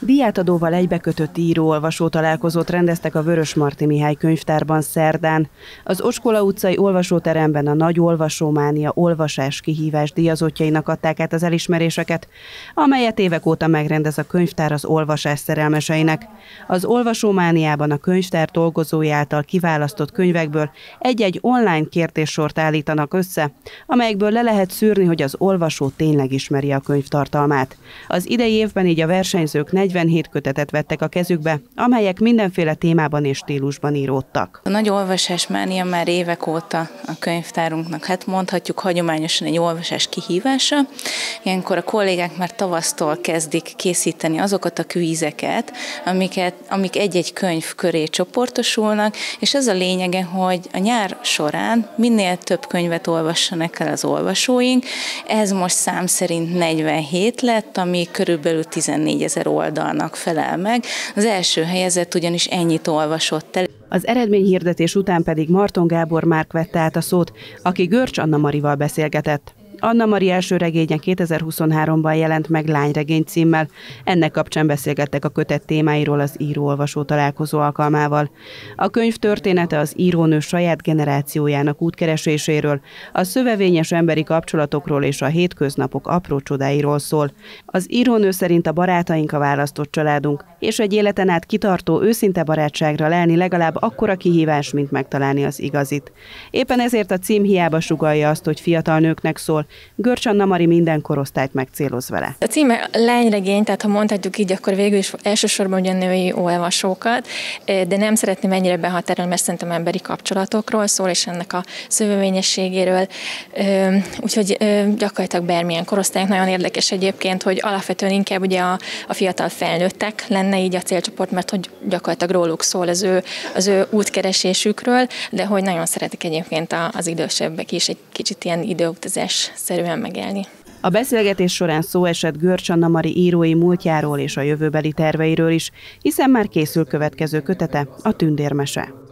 Diátadóval egybekötött író-olvasó találkozót rendeztek a Vörös Marti Mihály könyvtárban szerdán. Az Oskola utcai olvasóteremben a Nagy Olvasómánia olvasás kihívás díjazottjainak adták át az elismeréseket, amelyet évek óta megrendez a könyvtár az olvasás szerelmeseinek. Az Olvasómániában a könyvtár dolgozói által kiválasztott könyvekből egy-egy online kérdéssort állítanak össze, amelyekből le lehet szűrni, hogy az olvasó tényleg ismeri a könyv tartalmát. Az idei évben így a versenyzők 47 kötetet vettek a kezükbe, amelyek mindenféle témában és stílusban íródtak. A nagy olvasásmánia már évek óta a könyvtárunknak, hát mondhatjuk hagyományosan egy olvasás kihívása. Ilyenkor a kollégák már tavasztól kezdik készíteni azokat a kvízeket, amiket, amik egy-egy könyv köré csoportosulnak, és ez a lényege, hogy a nyár során minél több könyvet olvassanak el az olvasóink. Ez most szám szerint 47 lett, ami körülbelül 14 ezer oldal oldalnak felel meg. Az első helyezett ugyanis ennyit olvasott el. Az eredményhirdetés után pedig Marton Gábor Márk vette át a szót, aki Görcs Anna Marival beszélgetett. Anna Mari első regénye 2023-ban jelent meg Lányregény címmel. Ennek kapcsán beszélgettek a kötet témáiról az író-olvasó találkozó alkalmával. A könyv története az írónő saját generációjának útkereséséről, a szövevényes emberi kapcsolatokról és a hétköznapok apró csodáiról szól. Az írónő szerint a barátaink a választott családunk, és egy életen át kitartó, őszinte barátságra lelni legalább akkora kihívás, mint megtalálni az igazit. Éppen ezért a cím hiába sugalja azt, hogy fiatal nőknek szól, Görcs Anna Mari minden korosztályt megcéloz vele. A címe lányregény, tehát ha mondhatjuk így, akkor végül is elsősorban ugye női olvasókat, de nem szeretném ennyire behatárolni, mert szerintem emberi kapcsolatokról szól, és ennek a szövevényességéről. Úgyhogy gyakorlatilag bármilyen korosztályok nagyon érdekes egyébként, hogy alapvetően inkább ugye a, a fiatal felnőttek lenne így a célcsoport, mert hogy gyakorlatilag róluk szól az ő, az ő útkeresésükről, de hogy nagyon szeretik egyébként az idősebbek is egy kicsit ilyen időutazás szerűen megélni. A beszélgetés során szó esett Görcs Anna Mari írói múltjáról és a jövőbeli terveiről is, hiszen már készül következő kötete, a Tündérmese.